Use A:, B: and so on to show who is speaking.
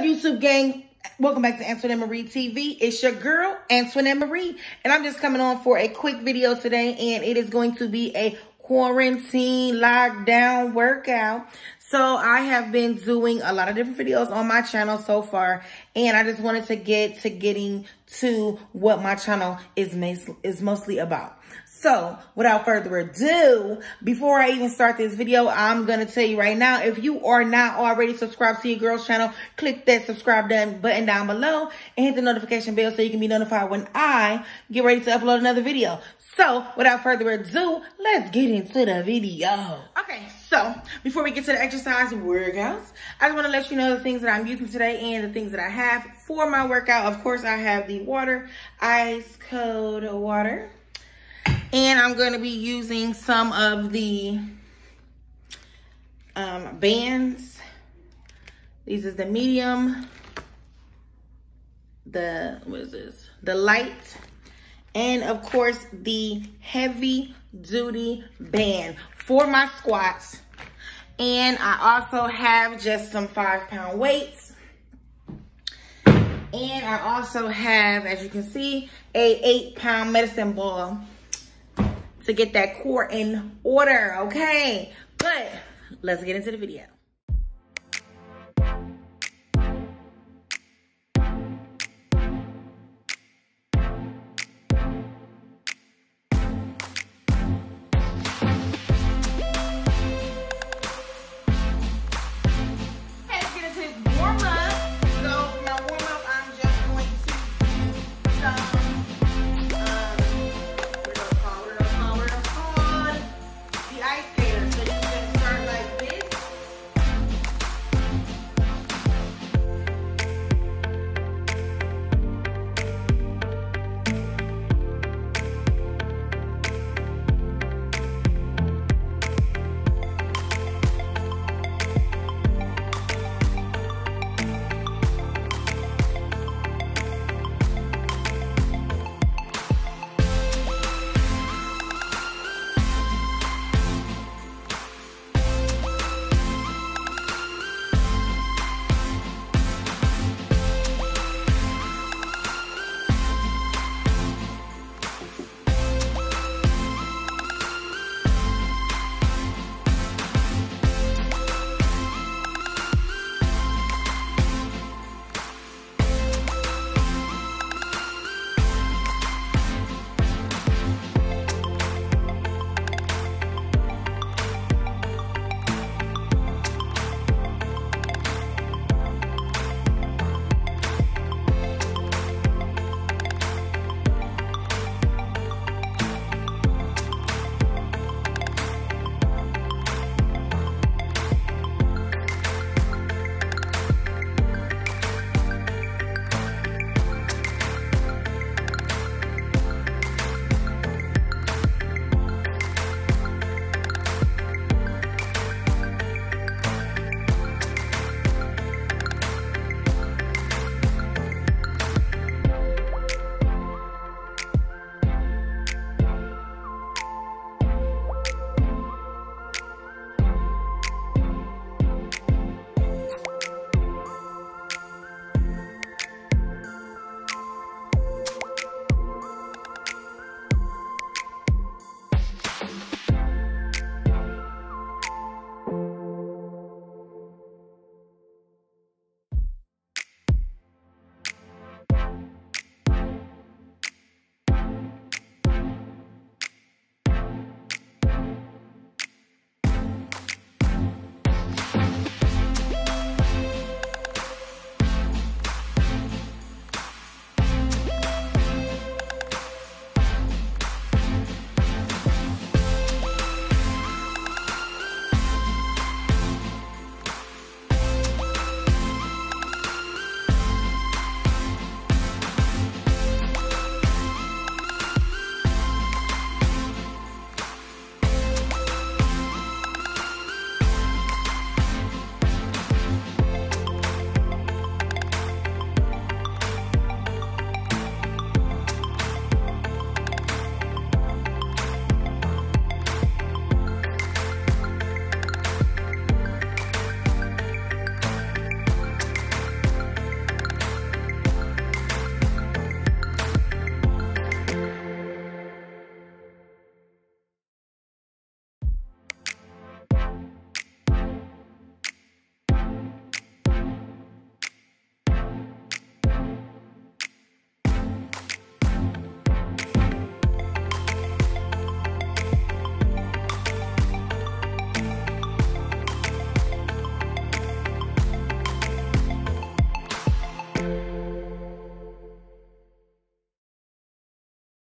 A: up, YouTube gang? Welcome back to Antoinette Marie TV. It's your girl, Antoinette Marie. And I'm just coming on for a quick video today. And it is going to be a quarantine lockdown workout. So I have been doing a lot of different videos on my channel so far. And I just wanted to get to getting to what my channel is, is mostly about. So without further ado, before I even start this video, I'm going to tell you right now, if you are not already subscribed to your girl's channel, click that subscribe button down below and hit the notification bell so you can be notified when I get ready to upload another video. So without further ado, let's get into the video. Okay, so before we get to the exercise workouts, I just want to let you know the things that I'm using today and the things that I have for my workout. Of course, I have the water, ice cold water and I'm going to be using some of the um, bands. These is the medium, the, what is this? The light, and of course the heavy duty band for my squats. And I also have just some five pound weights. And I also have, as you can see, a eight pound medicine ball to get that core in order, okay? But let's get into the video.